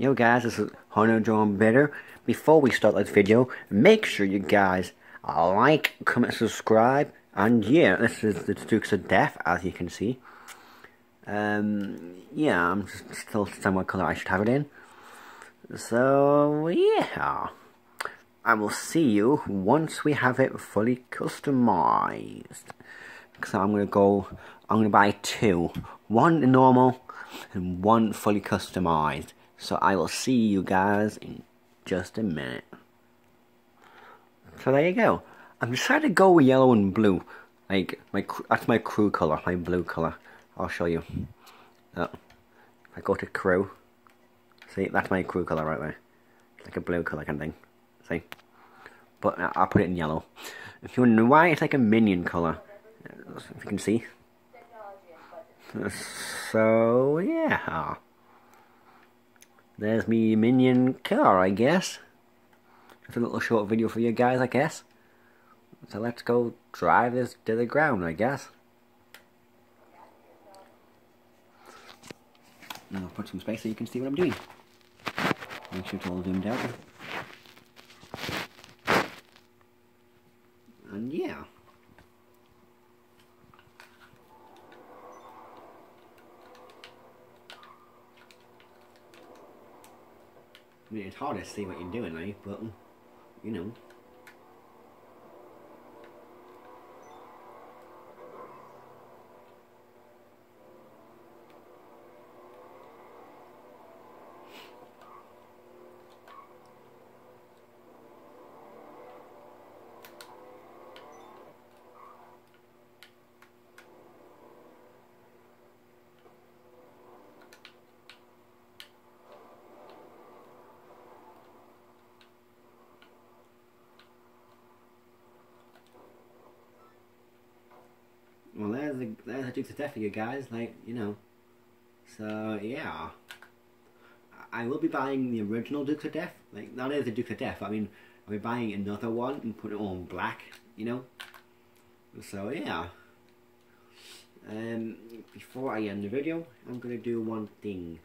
Yo guys, this is Hunter Drone Bitter. Before we start this video, make sure you guys like, comment, subscribe, and yeah, this is the Dukes of Death, as you can see. Um, yeah, I'm just still deciding what colour I should have it in. So, yeah. I will see you once we have it fully customized. So I'm going to go, I'm going to buy two. One normal, and one fully customized. So I will see you guys in just a minute. So there you go. I'm decided to go with yellow and blue. Like, my that's my crew colour, my blue colour. I'll show you. Oh. I go to crew, see, that's my crew colour right there. It's like a blue colour kind of thing. See? But uh, I'll put it in yellow. If you wonder why, it's like a minion colour. Uh, if you can see. So, yeah. There's me minion car, I guess. It's a little short video for you guys, I guess. So let's go drive this to the ground, I guess. And I'll put some space so you can see what I'm doing. Make sure it's all zoomed out. And yeah. I mean, it's hard to see what you're doing, like, but, you know. The there's the Dukes of Death you guys, like you know. So yeah, I will be buying the original Dukes of Death. Like not only the Dukes of Death, I mean, I'll be buying another one and put it on black. You know. So yeah. Um, before I end the video, I'm gonna do one thing.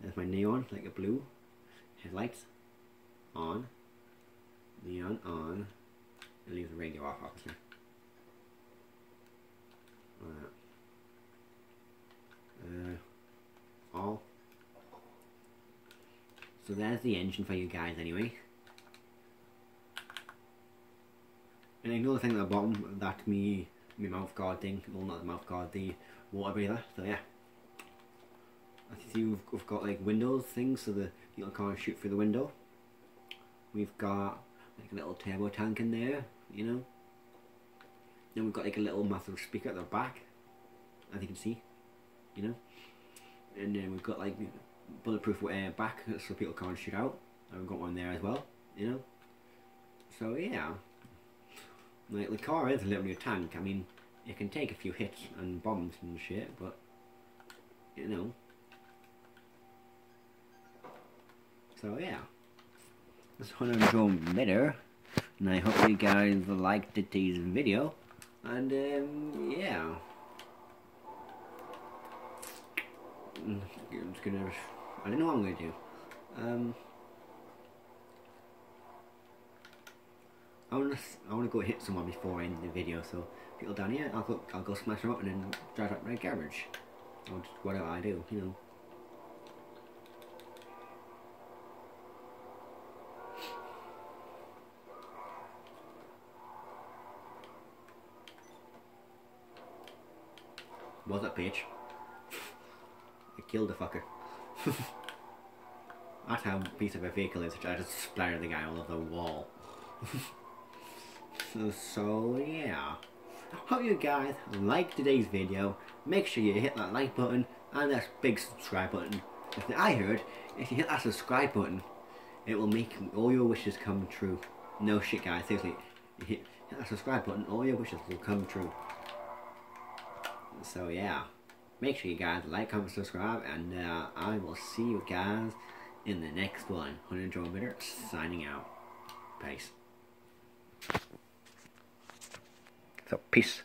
There's my neon, like a blue. Headlights on neon on, and leave the radio off obviously. Uh, all. So there's the engine for you guys anyway. And the thing at the bottom, that me, me mouth guard thing, well not the mouth guard, the water breather, so yeah. I see we've, we've got like windows things so the you can't shoot through the window. We've got like a little turbo tank in there, you know. Then we've got like a little massive speaker at the back, as you can see, you know. And then we've got like bulletproof air back so people can't shoot out. And we've got one there as well, you know. So yeah, like the car is literally a little tank. I mean, it can take a few hits and bombs and shit, but you know. So yeah. This Drone Bitter, and I hope you guys liked today's video, and um, yeah. I'm just gonna, I don't know what I'm gonna do. Um, I wanna, I wanna go hit someone before I end the video, so people down here, I'll go, I'll go smash them up and then drive up my garage, or whatever I do, you know. Was that bitch? I killed the fucker. That's how piece of a vehicle is, I just splattered the guy all over the wall. so, yeah. Hope you guys liked today's video. Make sure you hit that like button and that big subscribe button. I heard, if you hit that subscribe button, it will make all your wishes come true. No shit guys, seriously. Hit, hit that subscribe button, all your wishes will come true. So yeah, make sure you guys like, comment, subscribe, and uh, I will see you guys in the next one. Hunter Drone signing out. Peace. So peace.